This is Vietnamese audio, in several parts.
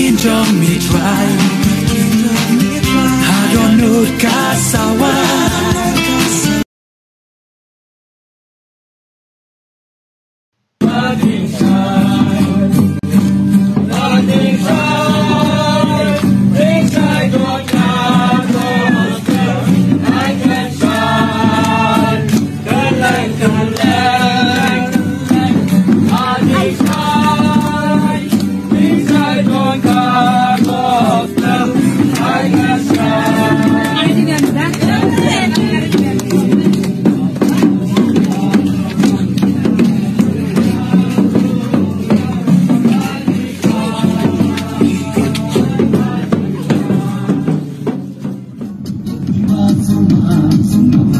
kingdom me try. I don't know, Kasawa. そん。な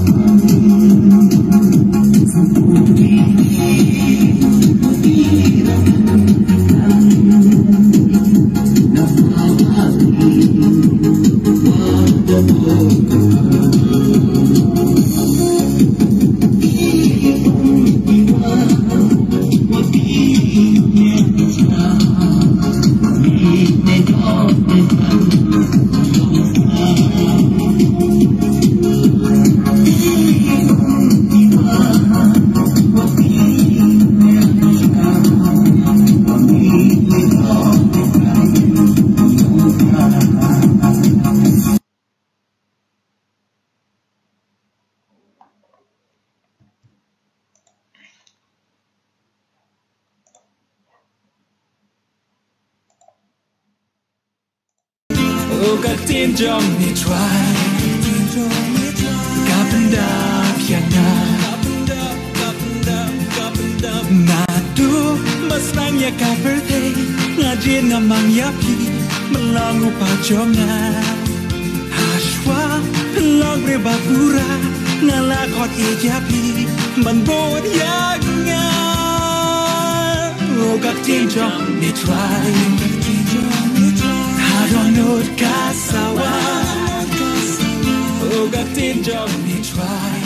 Oh, ka tinjong mi try Kapanda piana Nadu masnang ya ka birthday Ngajin namang yapi Melangu pa jonga Hashwa Long reba pura Ngalakot iyapi Manbod yagna Oh, ka tinjong mi try Hadonut kasawa Các ka tinjong đi try did job he tried.